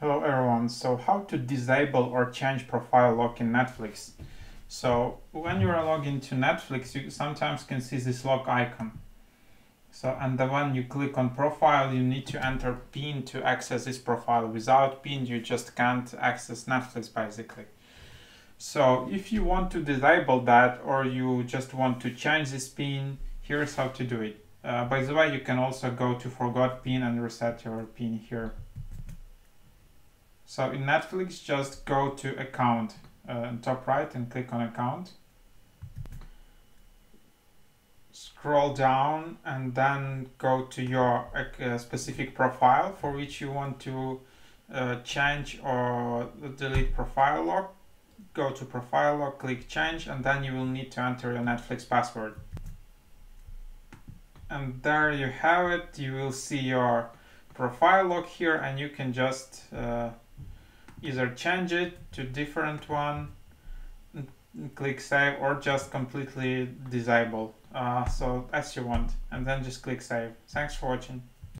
Hello everyone, so how to disable or change profile lock in Netflix. So when you are logged into Netflix, you sometimes can see this lock icon. So and then when you click on profile, you need to enter PIN to access this profile. Without PIN, you just can't access Netflix basically. So if you want to disable that or you just want to change this PIN, here's how to do it. Uh, by the way, you can also go to forgot PIN and reset your PIN here. So in Netflix, just go to account uh, top right and click on account. Scroll down and then go to your uh, specific profile for which you want to uh, change or delete profile lock. Go to profile lock, click change, and then you will need to enter your Netflix password. And there you have it. You will see your profile lock here and you can just uh, either change it to different one click save or just completely disable. Uh, so as you want. And then just click save. Thanks for watching